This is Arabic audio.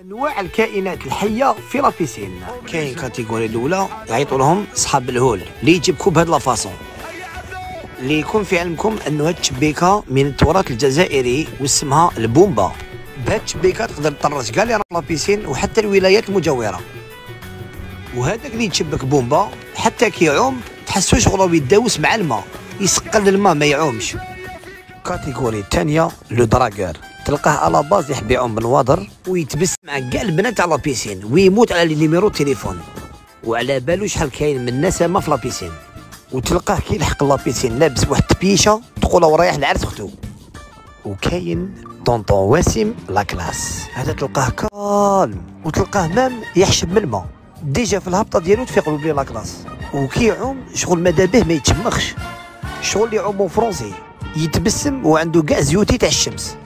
أنواع الكائنات الحية في la piscine كاين catégorie الأولى يعيطوا لهم صحاب الهول اللي يجيبكم بهاد la façon اللي يكون في علمكم أنه هاد التشبيكه من التراث الجزائري واسمها البومبا. بهاد التشبيكه تقدر تطرش كاع les piscines وحتى الولايات المجاورة. وهذاك اللي يتشبك بومبا حتى كيعوم تحسو شغله يداوس مع الماء. يسقل الماء ما يعومش. catégorie الثانية le dragueur. تلقاه à la base يحب يعوم بالوادر ويتبس مع كاع البنات la piscine ويموت على les numéros téléphone وعلى بالو شحال كاين من نسمه في la piscine. وتلقاه كيلحق لابيسين لابس واحد التبيشة تقول رايح لعرس أختو. وكاين tonton واسم la classe. هذا تلقاه calme وتلقاه même يحشم من الماء. déjà في الهبطة ديالو تفيق له la classe. وكيعوم شغل ماذا به ما يتشمخش. شغل يعومو فرونسي يتبسم وعنده كاع زيوتي تاع الشمس.